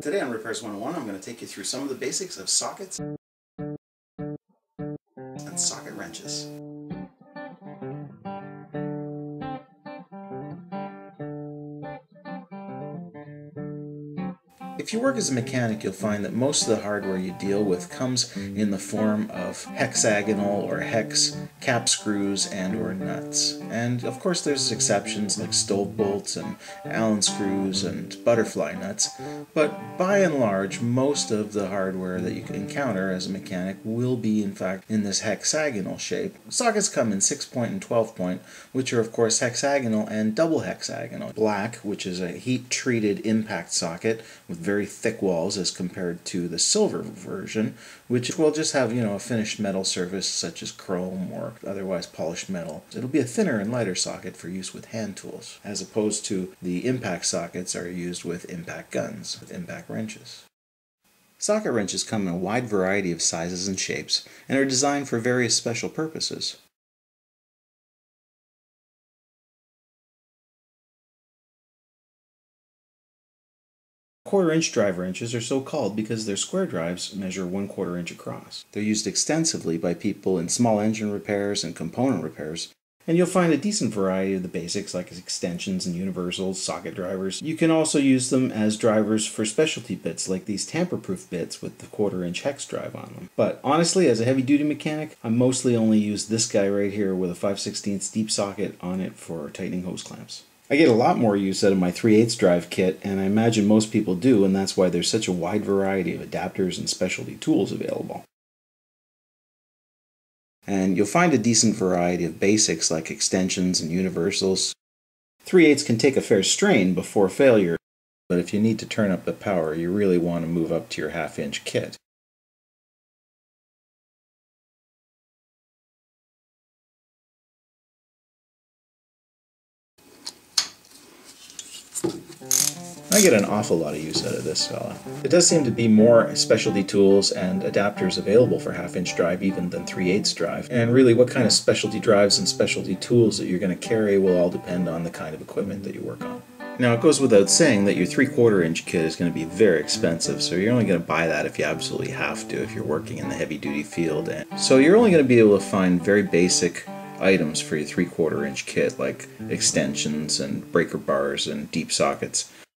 Today on Repairs 101 I'm going to take you through some of the basics of sockets and socket wrenches. If you work as a mechanic, you'll find that most of the hardware you deal with comes in the form of hexagonal or hex cap screws and or nuts. And of course there's exceptions like stove bolts and Allen screws and butterfly nuts, but by and large most of the hardware that you can encounter as a mechanic will be in fact in this hexagonal shape. Sockets come in 6 point and 12 point, which are of course hexagonal and double hexagonal. Black, which is a heat treated impact socket with very thick walls as compared to the silver version, which will just have, you know, a finished metal surface such as chrome or otherwise polished metal. It'll be a thinner and lighter socket for use with hand tools, as opposed to the impact sockets are used with impact guns, with impact wrenches. Socket wrenches come in a wide variety of sizes and shapes and are designed for various special purposes. Quarter inch drive wrenches are so called because their square drives measure one quarter inch across. They're used extensively by people in small engine repairs and component repairs, and you'll find a decent variety of the basics like extensions and universals, socket drivers. You can also use them as drivers for specialty bits like these tamper-proof bits with the quarter inch hex drive on them. But honestly, as a heavy duty mechanic, I mostly only use this guy right here with a 5 16 deep socket on it for tightening hose clamps. I get a lot more use out of my 3 8 drive kit, and I imagine most people do, and that's why there's such a wide variety of adapters and specialty tools available. And you'll find a decent variety of basics like extensions and universals. 3 8 can take a fair strain before failure, but if you need to turn up the power, you really want to move up to your half inch kit. I get an awful lot of use out of this fella. It does seem to be more specialty tools and adapters available for half inch drive even than 3 8 drive. And really what kind of specialty drives and specialty tools that you're going to carry will all depend on the kind of equipment that you work on. Now it goes without saying that your 3 quarter inch kit is going to be very expensive, so you're only going to buy that if you absolutely have to if you're working in the heavy duty field. And so you're only going to be able to find very basic items for your 3 quarter inch kit like extensions and breaker bars and deep sockets.